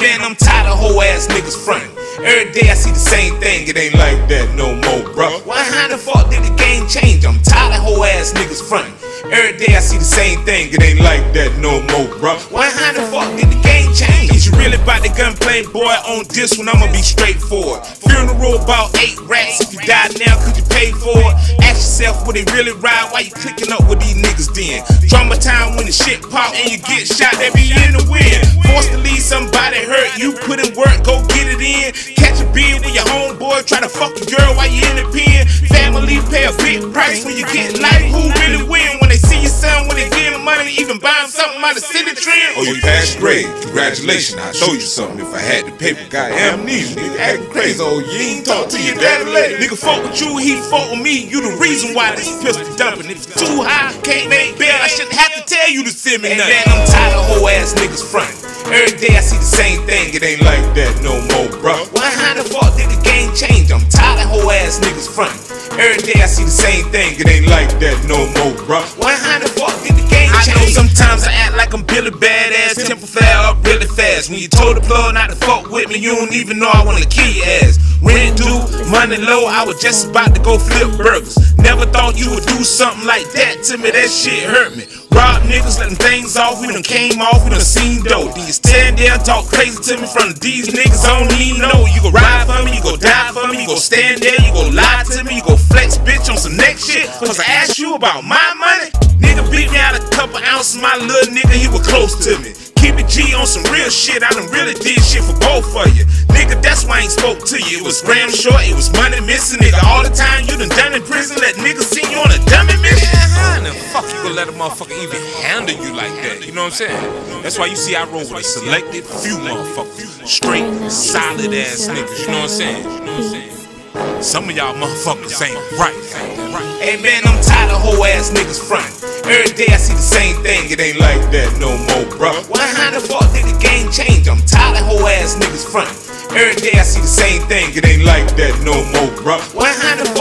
man, I'm tired of hoe ass niggas frontin'. Every day I see the same thing, it ain't like that no more, bro. Why how the fuck did the game change? I'm tired of hoe ass niggas frontin'. Every day I see the same thing, it ain't like that no more, bro. Why how the the gunplay, boy? On this one, I'ma be straightforward. Funeral about eight rats. If you die now, could you pay for it? Ask yourself, would it really ride? Why you clicking up with these niggas then? Drama time when the shit pop and you get shot, they be in the wind. Forced to leave somebody hurt, you put in work, go get it in. Catch a beer with your homeboy, try to fuck a girl while you in the pen. Family pay a big price when you get life. Who really even buy him something out of city trend? Oh, you passed grade. Congratulations. I'll show you something if I had the paper. Got amnesia. Nigga acting crazy. Oh, you ain't talk to your daddy lately. Nigga fuck with you, he fuck with me. You the reason why this pistol dumping. If it's too high, can't make bail. I shouldn't have to tell you to send me nothing. Man, I'm tired of hoe ass niggas frontin'. Every day I see the same thing, it ain't like that no more, bro. Why how the fuck did the game change? I'm tired of hoe ass niggas frontin'. Every day I see the same thing, it ain't like that no more, bro. Badass, temper flare up really fast. When you told the plug not to fuck with me, you don't even know I wanna kill your ass. Rent due, money low, I was just about to go flip burgers. Never thought you would do something like that to me, that shit hurt me. Rob niggas, letting things off, we done came off, we done seen dope. Then you stand there talk crazy to me of these niggas, I don't even know. You go ride for me, you go die for me, you go stand there, you go lie to me, you go flex bitch on some next shit. Cause I asked you about my money. Nigga beat me out a couple ounces, my little nigga, he was close to me. Keep it G on some real shit, I done really did shit for both of you. Nigga, that's why I ain't spoke to you. It was gram short, it was money missing, nigga. All the time you done done in prison, let niggas see you on a dummy mission. How in the fuck you gonna let a motherfucker even handle you like that? You know what I'm saying? That's why you see I roll with a selected few motherfuckers. Straight, solid ass niggas. You know what I'm saying? You know what I'm saying? Some of y'all motherfuckers ain't right. Hey man, I'm tired of whole ass niggas frontin'. Day I see the same thing, it ain't like that no more, bro. Why how the fuck did the game change? I'm tired of hoe ass niggas frontin'. Every day I see the same thing, it ain't like that no more, bro. Why how the